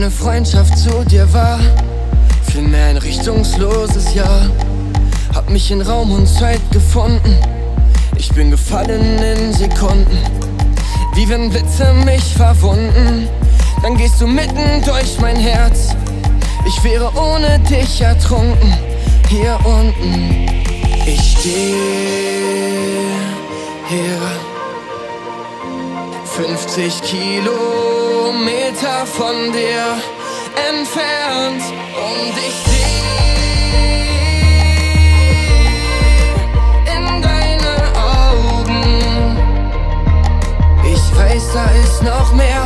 Meine Freundschaft zu dir war vielmehr ein richtungsloses Jahr. Hab mich in Raum und Zeit gefunden. Ich bin gefallen in Sekunden, wie wenn Blitze mich verwunden. Dann gehst du mitten durch mein Herz. Ich wäre ohne dich ertrunken hier unten. Ich stehe hier 50 Kilometer von dir entfernt und ich sehe in deine Augen. Ich weiß, da ist noch mehr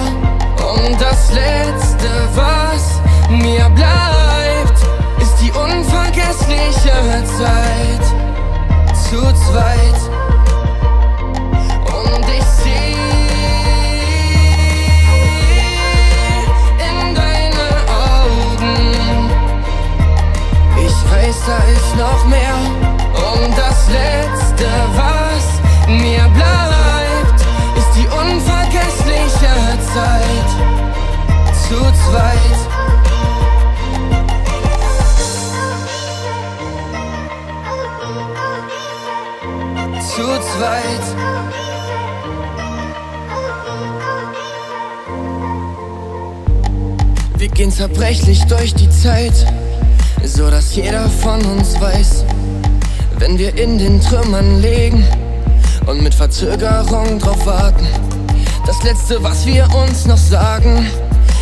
und das Letzte, was mir bleibt, ist die unvergessliche Zeit zu zweit. Und ich sehe in deine Augen. Ich weiß, da ist noch mehr. Und das Letzte, was mir bleibt, ist die unvergessliche Zeit zu zweit. Zu zweit. Wir gehen zerbrechlich durch die Zeit, so dass jeder von uns weiß, wenn wir in den Trümmern liegen und mit Verzögerung drauf warten. Das letzte, was wir uns noch sagen,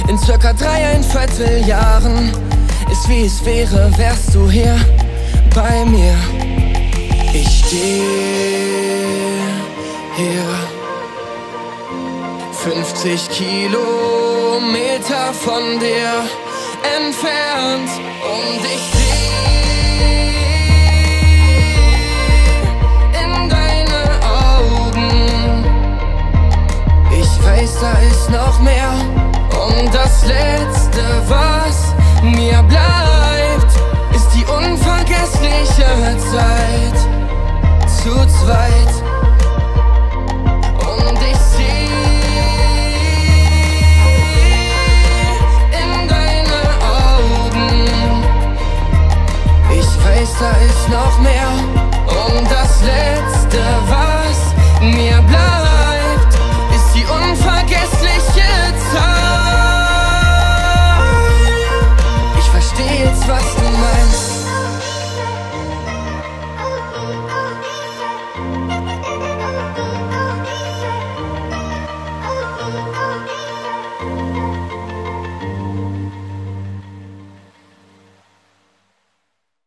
in circa dreieinviertel Jahren, ist wie es wäre, wärst du hier bei mir. Ich stehe hier 50 Kilometer von dir entfernt und ich sehe in deine Augen. Ich weiß, da ist noch mehr und das Letzte, was mir bleibt, ist die unvergessliche Zeit zu zweit. da ist noch mehr. Und das Letzte, was mir bleibt.